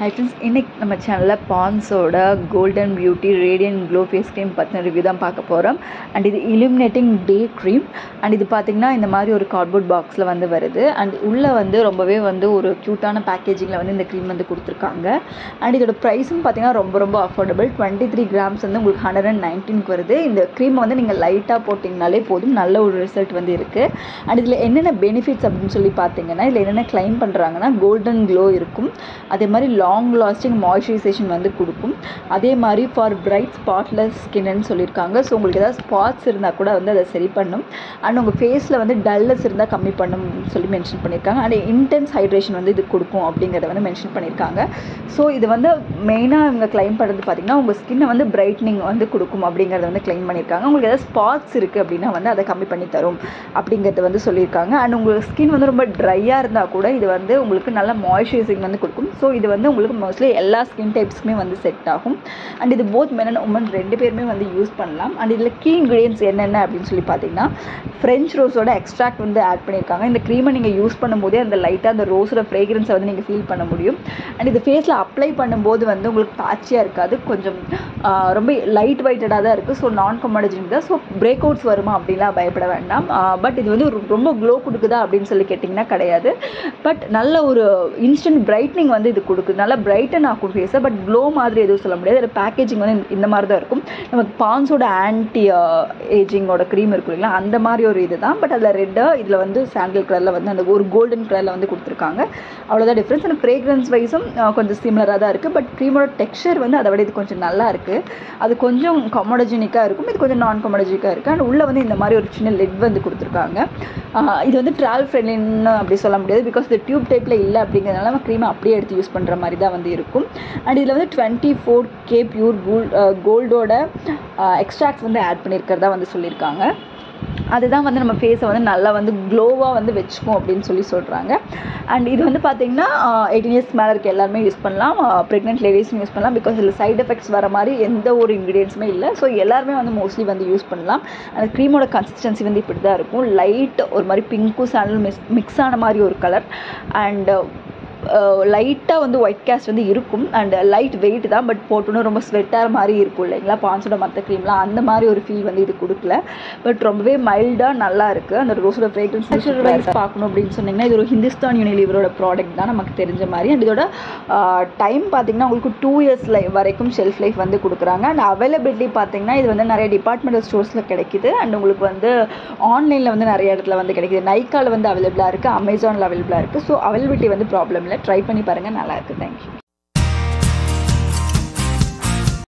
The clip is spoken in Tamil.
ஹை ஃப்ரெண்ட்ஸ் இன்றைக்கி நம்ம சேனலில் பான்ஸோட golden beauty radiant glow face cream பற்றின ரிவ்யூ தான் பார்க்க போகிறோம் அண்ட் இது இலுமினேட்டிங் டே க்ரீம் அண்ட் இது பார்த்திங்கன்னா இந்த மாதிரி ஒரு கார்ட்போர்ட் பாக்ஸில் வந்து வருது. அண்ட் உள்ளே வந்து ரொம்பவே வந்து ஒரு க்யூட்டான பேக்கேஜிங்கில் வந்து இந்த க்ரீம் வந்து கொடுத்துருக்காங்க. அண்ட் இதோட ப்ரைஸும் பார்த்திங்கன்னா ரொம்ப ரொம்ப அஃபோர்டபுள் டுவெண்ட்டி த்ரீ கிராம்ஸ் வந்து உங்களுக்கு ஹண்ட்ரட் அண்ட் நைன்டீனுக்கு வருது. இந்த க்ரீமை வந்து நீங்கள் லைட்டாக போட்டிங்கனாலே போதும். நல்ல ஒரு ரிசல்ட் வந்து இருக்குது அண்ட் இதில் என்னென்ன பெனிஃபிட்ஸ் அப்படின்னு சொல்லி பார்த்தீங்கன்னா இதில் என்னென்ன கிளைம் பண்ணுறாங்கன்னா கோல்டன் க்ளோ இருக்கும். அதே மாதிரி லாங் லாஸ்டிங் மாய்ஸ்சரைசேஷன் வந்து கொடுக்கும். அதே மாதிரி ஃபார் பிரைட் ஸ்பாட்லெஸ் ஸ்கின்னு சொல்லியிருக்காங்க. ஸோ உங்களுக்கு ஏதாவது ஸ்பாட்ஸ் இருந்தால் கூட வந்து அதை சரி பண்ணும். அண்ட் உங்கள் ஃபேஸில் வந்து டல்லஸ் இருந்தால் கம்மி பண்ணும் சொல்லி மென்ஷன் பண்ணியிருக்காங்க. அண்ட் இன்டென்ஸ் ஹைட்ரேஷன் வந்து இது கொடுக்கும் அப்படிங்கிறத வந்து மென்ஷன் பண்ணியிருக்காங்க. ஸோ இது வந்து மெயினாக இவங்க கிளைம் பண்ணுறது பார்த்திங்கன்னா உங்கள் ஸ்கின்னை வந்து பிரைட்னிங் வந்து கொடுக்கும் அப்படிங்கிறத வந்து க்ளைம் பண்ணியிருக்காங்க. உங்களுக்கு ஏதாவது ஸ்பாட்ஸ் இருக்குது அப்படின்னா வந்து அதை கம்மி பண்ணி தரும் அப்படிங்கிறத வந்து சொல்லியிருக்காங்க. அண்ட் உங்களுக்கு ஸ்கின் வந்து ரொம்ப ட்ரையாக இருந்தால் கூட இது வந்து உங்களுக்கு நல்ல மாய்ஸ்சரைசிங் வந்து கொடுக்கும். ஸோ இது வந்து உங்களுக்கு மோஸ்ட்லி எல்லா ஸ்கின் டைப்ஸ்க்குமே வந்து செட் ஆகும். அண்ட் இது போத் மென் அண்ட் உமன் ரெண்டு பேருமே வந்து யூஸ் பண்ணலாம். அண்ட் இதில் கீ இன்க்ரீடியன்ஸ் என்னென்ன அப்படின்னு சொல்லி பார்த்தீங்கன்னா ஃப்ரெஞ்ச் ரோஸோட எக்ஸ்ட்ராக்ட் வந்து ஆட் பண்ணியிருக்காங்க. இந்த க்ரீமை நீங்கள் யூஸ் பண்ணும்போதே அந்த லைட்டாக அந்த ரோஸோட ஃப்ரேக்ரன்ஸை வந்து நீங்கள் ஃபீல் பண்ண முடியும். அண்ட் இது ஃபேஸில் அப்ளை பண்ணும்போது வந்து உங்களுக்கு பேச்சியாக இருக்காது. கொஞ்சம் ரொம்ப லைட் வெயிட்டடாக தான் இருக்குது ஸோ நான் கமாடஜின் தான். ஸோ பிரேக் அவுட்ஸ் வருமா அப்படின்லாம் பயப்பட வேண்டாம். பட் இது வந்து ரொம்ப க்ளோ கொடுக்குதா அப்படின்னு சொல்லி கேட்டிங்கன்னா கிடையாது. பட் நல்ல ஒரு இன்ஸ்டன்ட் பிரைட்னிங் வந்து இது கொடுக்குது. நல்லா பிரைட்டன் ஆகும் ஃபேஸை பட் க்ளோ மாதிரி எதுவும் சொல்ல முடியாது. அதில் பேக்கேஜிங் வந்து இந்த- மாதிரி தான் இருக்கும். நமக்கு பான்ஸோட ஆன்டி ஏஜிங்கோட க்ரீம் இருக்கும் இல்லைங்களா? அந்த மாதிரி ஒரு இது தான் பட் அதில் ரெட்டாக இதில் வந்து சாண்டில் கலரில் வந்து அந்த ஒரு கோல்டன் கலரில் வந்து கொடுத்துருக்காங்க. அவ்வளோதான் டிஃப்ரென்ஸ் அந்த ஃப்ரேக்ரன்ஸ் வைஸும் கொஞ்சம் சிமிலராக தான் இருக்குது பட் க்ரீமோட டெக்ஸ்சர் வந்து அதை விட இது கொஞ்சம் நல்லா இருக்குது அது கொஞ்சம் கமோடஜினிக்காக இருக்கும். இது கொஞ்சம் நான் கமோடஜினிக்காக இருக்குது அண்ட் உள்ளே வந்து இந்த மாதிரி ஒரு சின்ன லெட் வந்து கொடுத்துருக்காங்க. இது வந்து ட்ராவல் ஃப்ரெண்ட்லின்னு அப்படி சொல்ல முடியாது. பிகாஸ் இது டியூப் டைப்பில் இல்லை அப்படிங்கிறதுனால நம்ம க்ரீமை அப்படியே எடுத்து யூஸ் பண்ணுற மாதிரி தான் வந்து இருக்கும். அண்ட் இதில் வந்து twenty four K pure gold கோல்டோட extracts வந்து ஆட் பண்ணியிருக்கிறதா வந்து சொல்லியிருக்காங்க அதுதான் வந்து நம்ம ஃபேஸை வந்து நல்லா வந்து க்ளோவாக வந்து வச்சுக்கும் அப்படின்னு சொல்லி சொல்கிறாங்க அண்ட் இது வந்து பார்த்திங்கன்னா எயிட்டீன் இயர்ஸ் மேலே இருக்க எல்லாருமே யூஸ் பண்ணலாம். ப்ரெக்னென்ட் லேடிஸும் யூஸ் பண்ணலாம். பிகாஸ் இதில் சைடு எஃபெக்ட்ஸ் வர மாதிரி எந்த ஒரு இன்க்ரீடியன்ஸுமே இல்லை. ஸோ எல்லாருமே வந்து மோஸ்ட்லி வந்து யூஸ் பண்ணலாம். அந்த க்ரீமோட கன்சிஸ்டன்சி வந்து இப்படி தான் இருக்கும். லைட் ஒரு மாதிரி பிங்க்கும் சாண்டல் மிக்ஸ் மிக்ஸ் ஆன மாதிரி ஒரு கலர் அண்ட் லைட்டாக வந்து ஒயிட் கேஸ்ட் வந்து இருக்கும். அண்ட் லைட் வெயிட் தான் பட் போட்டோன்னு ரொம்ப ஸ்வெட்டார் மாதிரி இருக்கும் இல்லைங்களா? பான்ஸோட மற்ற க்ரீம்லாம் அந்த மாதிரி ஒரு ஃபீல் வந்து இது கொடுக்கல. பட் ரொம்பவே மைல்டாக நல்லா இருக்குது அந்த ரோஸோட ஃப்ரேக்ரன்ஸ் வைஸ் பார்க்கணும் அப்படின்னு சொன்னீங்கன்னா இது ஒரு ஹிந்துஸ்தான் யூனிலிவரோட ப்ராடக்ட் தான் நமக்கு தெரிஞ்ச மாதிரி. அண்ட் இதோட டைம் பார்த்தீங்கன்னா உங்களுக்கு டூ இயர்ஸ் வரைக்கும் ஷெல்ஃப் லைஃப் வந்து கொடுக்குறாங்க. அண்ட் அவைலபிலிட்டி பார்த்தீங்கன்னா இது வந்து நிறைய டிபார்ட்மெண்டல் ஸ்டோர்ஸில் கிடைக்குது. அண்ட் உங்களுக்கு வந்து ஆன்லைனில் வந்து நிறைய இடத்துல வந்து கிடைக்குது. நைக்காவில் வந்து அவைலபிளாக இருக்குது அமேசானில் அவைலபிளாக இருக்குது ஸோ அவைலபிலிட்டி வந்து ப்ராப்ளம் இல்லை ட்ரை பண்ணி பாருங்கள் நல்லாயிருக்கு தேங்க்யூ